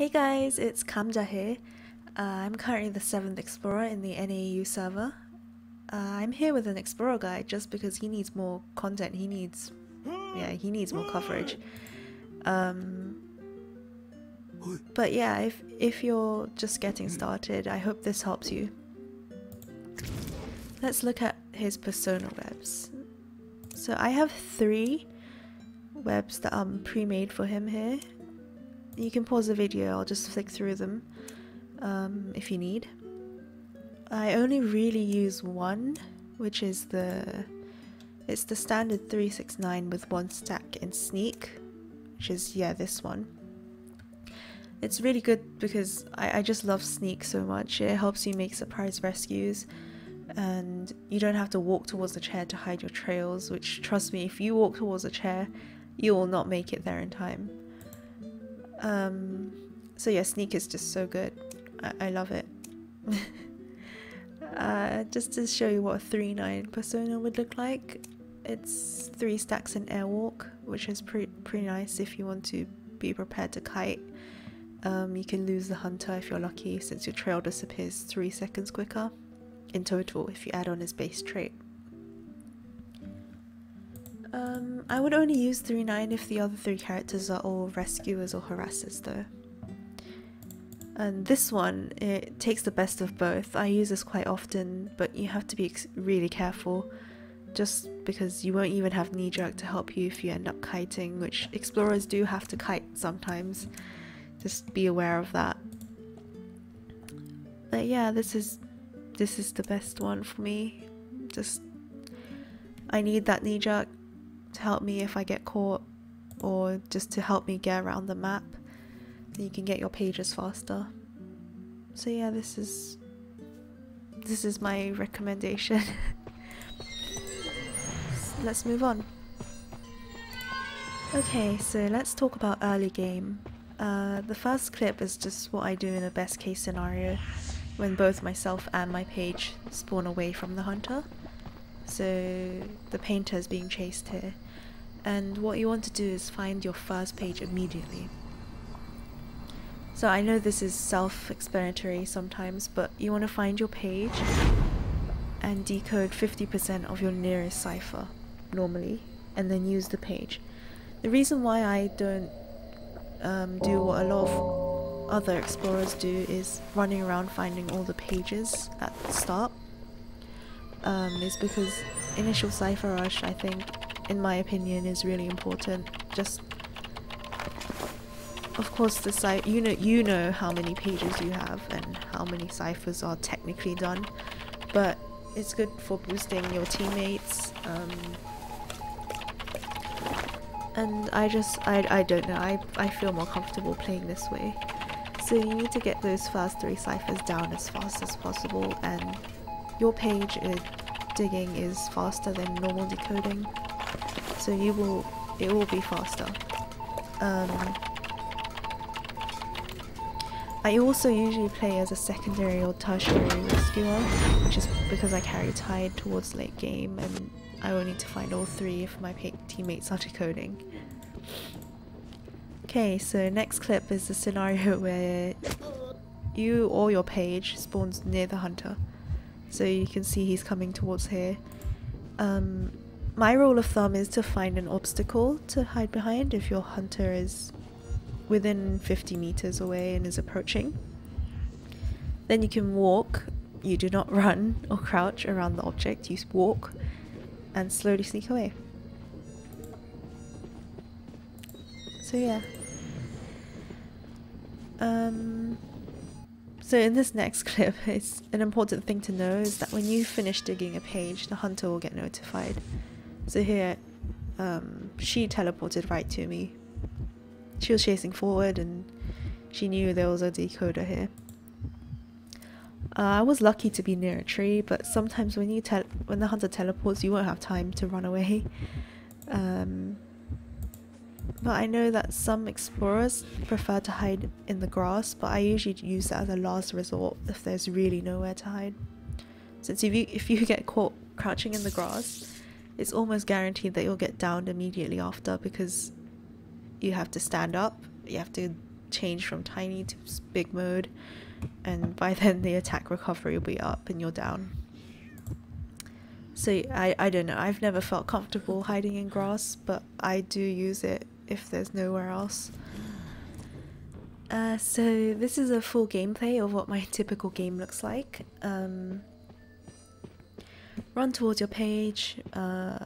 Hey guys, it's Kamja here. Uh, I'm currently the 7th Explorer in the NAU server. Uh, I'm here with an Explorer guy just because he needs more content, he needs... yeah, he needs more coverage. Um, but yeah, if, if you're just getting started, I hope this helps you. Let's look at his persona webs. So I have three webs that are pre-made for him here. You can pause the video, I'll just flick through them um, if you need. I only really use one, which is the it's the standard 369 with one stack in sneak, which is yeah this one. It's really good because I, I just love sneak so much. It helps you make surprise rescues and you don't have to walk towards the chair to hide your trails, which trust me, if you walk towards a chair, you will not make it there in time. Um, so yeah, sneak is just so good. I, I love it. uh, just to show you what a 3-9 persona would look like, it's 3 stacks in airwalk, which is pretty, pretty nice if you want to be prepared to kite. Um, you can lose the hunter if you're lucky since your trail disappears 3 seconds quicker in total if you add on his base trait. Um, I would only use 3-9 if the other three characters are all rescuers or harassers though. And this one, it takes the best of both. I use this quite often, but you have to be really careful just because you won't even have knee jerk to help you if you end up kiting, which explorers do have to kite sometimes. Just be aware of that. But yeah, this is this is the best one for me. Just I need that knee jerk to help me if I get caught or just to help me get around the map. Then you can get your pages faster. So yeah, this is this is my recommendation. let's move on. Okay, so let's talk about early game. Uh, the first clip is just what I do in a best case scenario when both myself and my page spawn away from the hunter. So the painter is being chased here. And what you want to do is find your first page immediately. So I know this is self-explanatory sometimes, but you want to find your page and decode 50% of your nearest cipher, normally, and then use the page. The reason why I don't um, do what a lot of other explorers do is running around finding all the pages at the start um, is because initial cipher rush I think in my opinion is really important. Just of course the site you know you know how many pages you have and how many ciphers are technically done but it's good for boosting your teammates um, and I just I, I don't know I, I feel more comfortable playing this way. So you need to get those first three ciphers down as fast as possible and your page uh, digging is faster than normal decoding so you will it will be faster um, I also usually play as a secondary or tertiary rescuer which is because I carry tide towards late game and I will need to find all three if my teammates are decoding Okay, so next clip is the scenario where you or your page spawns near the hunter. So you can see he's coming towards here. Um, my rule of thumb is to find an obstacle to hide behind if your hunter is within 50 meters away and is approaching. Then you can walk, you do not run or crouch around the object, you walk and slowly sneak away. So yeah, um, so in this next clip, it's an important thing to know is that when you finish digging a page, the hunter will get notified. So here, um, she teleported right to me. She was chasing forward and she knew there was a decoder here. Uh, I was lucky to be near a tree, but sometimes when you when the hunter teleports, you won't have time to run away. Um, but I know that some explorers prefer to hide in the grass, but I usually use that as a last resort if there's really nowhere to hide. Since if you, if you get caught crouching in the grass, it's almost guaranteed that you'll get downed immediately after because you have to stand up, you have to change from tiny to big mode, and by then the attack recovery will be up and you're down. So I, I don't know, I've never felt comfortable hiding in grass, but I do use it if there's nowhere else. Uh, so this is a full gameplay of what my typical game looks like. Um, run towards your page, uh,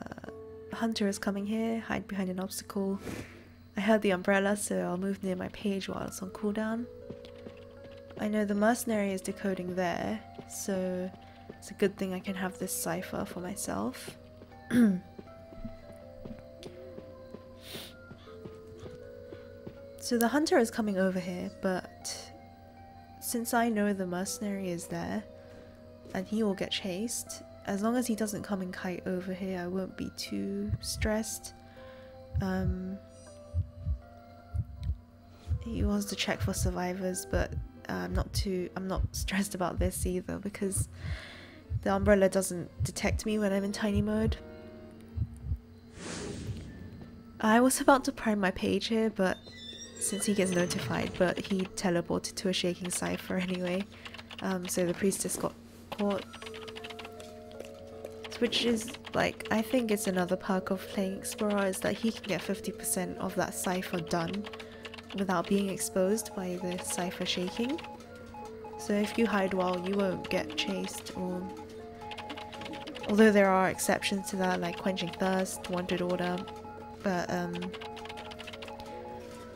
hunter is coming here, hide behind an obstacle. I heard the umbrella so I'll move near my page while it's on cooldown. I know the mercenary is decoding there, so it's a good thing I can have this cipher for myself. so the hunter is coming over here, but since I know the mercenary is there, and he will get chased, as long as he doesn't come and kite over here, I won't be too stressed. Um, he wants to check for survivors, but I'm not too. I'm not stressed about this either because the umbrella doesn't detect me when I'm in tiny mode. I was about to prime my page here, but since he gets notified, but he teleported to a shaking cipher anyway, um, so the priestess got caught. Which is, like, I think it's another perk of playing Explorer is that he can get 50% of that cipher done without being exposed by the cipher shaking. So if you hide well, you won't get chased or Although there are exceptions to that, like Quenching Thirst, Wanted Order, but um,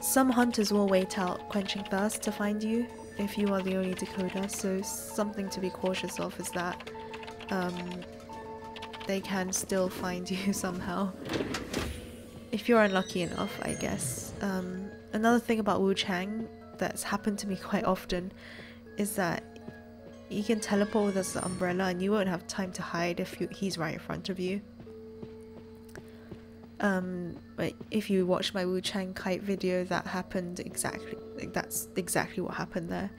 some hunters will wait out Quenching Thirst to find you if you are the only decoder, so something to be cautious of is that um, they can still find you somehow. If you're unlucky enough, I guess. Um, another thing about Wu Chang that's happened to me quite often is that you can teleport with this umbrella and you won't have time to hide if you, he's right in front of you. Um, but if you watch my Wu Chang kite video, that happened exactly. That's exactly what happened there.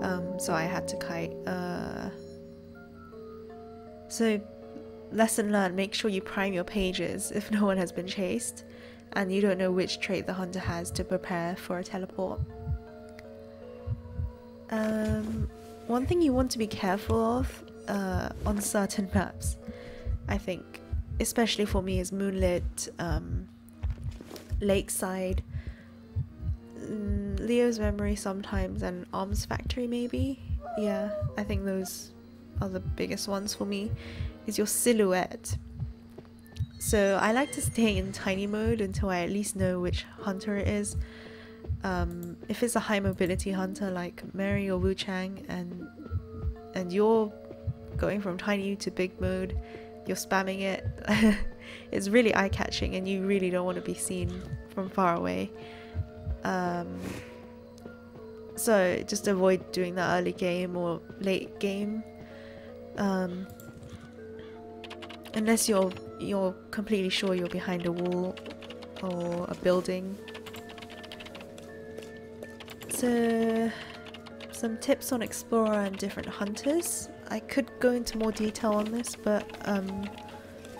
Um, so I had to kite. Uh, so, lesson learned: make sure you prime your pages if no one has been chased, and you don't know which trait the hunter has to prepare for a teleport. Um, one thing you want to be careful of uh, on certain maps, I think, especially for me, is Moonlit, um, Lakeside, Leo's Memory sometimes, and Arms Factory maybe. Yeah, I think those are the biggest ones for me. Is your silhouette. So I like to stay in tiny mode until I at least know which hunter it is um, if it's a high mobility hunter like Mary or Wu Chang and and you're going from tiny to big mode, you're spamming it, it's really eye catching and you really don't want to be seen from far away. Um, so just avoid doing that early game or late game. Um, unless you're you're completely sure you're behind a wall or a building so some tips on Explorer and different hunters. I could go into more detail on this, but um,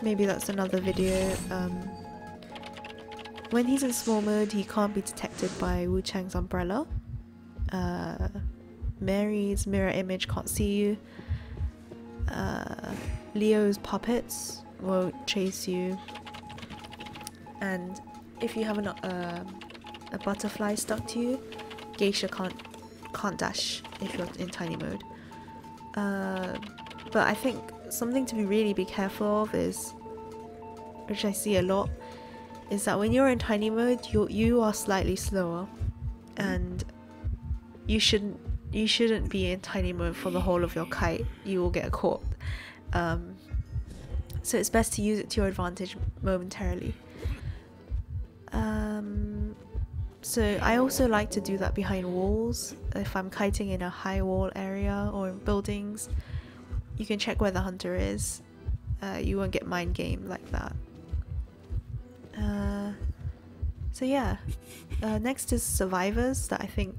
maybe that's another video. Um, when he's in small mode, he can't be detected by Wu Chang's umbrella. Uh, Mary's mirror image can't see you. Uh, Leo's puppets won't chase you. And if you have an, uh, a butterfly stuck to you, Geisha can't can't dash if you're in tiny mode. Uh, but I think something to be really be careful of is, which I see a lot, is that when you're in tiny mode, you you are slightly slower, and you shouldn't you shouldn't be in tiny mode for the whole of your kite. You will get caught. Um, so it's best to use it to your advantage momentarily. Um, so I also like to do that behind walls. If I'm kiting in a high wall area or in buildings, you can check where the hunter is. Uh, you won't get mind game like that. Uh, so yeah, uh, next is survivors that I think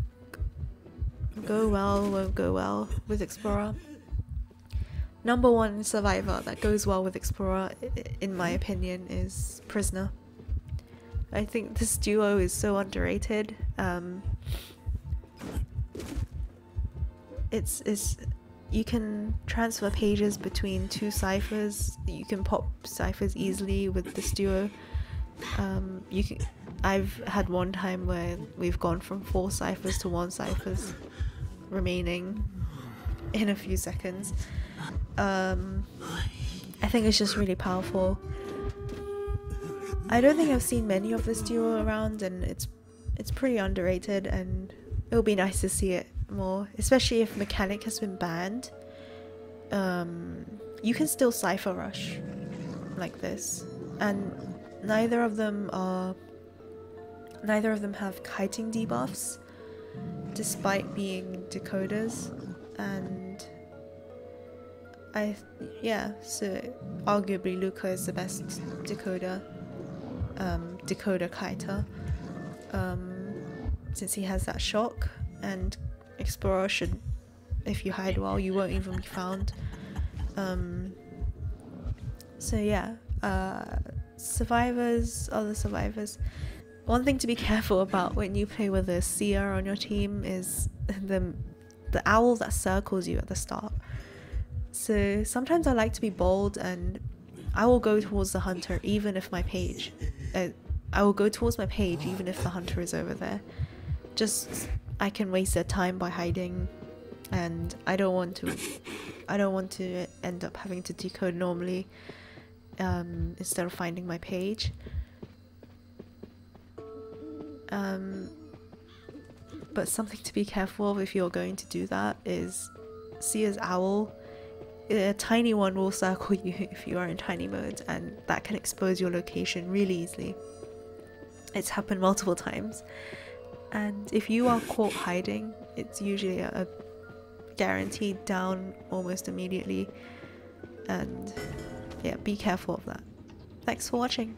go well, won't go well with Explorer. Number one survivor that goes well with Explorer, in my opinion, is Prisoner. I think this duo is so underrated. Um, it's it's you can transfer pages between two ciphers. You can pop ciphers easily with this duo. Um, you can. I've had one time where we've gone from four ciphers to one ciphers remaining in a few seconds. Um, I think it's just really powerful. I don't think I've seen many of this duo around, and it's it's pretty underrated, and it'll be nice to see it more, especially if mechanic has been banned. Um, you can still cipher rush like this, and neither of them are. Neither of them have kiting debuffs, despite being decoders, and I yeah. So arguably Luca is the best decoder, um, decoder kiter, um, since he has that shock and explorer should if you hide well you won't even be found um, so yeah uh, survivors other survivors one thing to be careful about when you play with a seer on your team is the the owl that circles you at the start. So sometimes I like to be bold and I will go towards the hunter even if my page uh, I will go towards my page even if the hunter is over there. Just I can waste their time by hiding and I don't want to I don't want to end up having to decode normally um, instead of finding my page um, but something to be careful of if you're going to do that is Seer's owl a tiny one will circle you if you are in tiny mode and that can expose your location really easily it's happened multiple times and if you are caught hiding, it's usually a, a guaranteed down almost immediately. And yeah, be careful of that. Thanks for watching.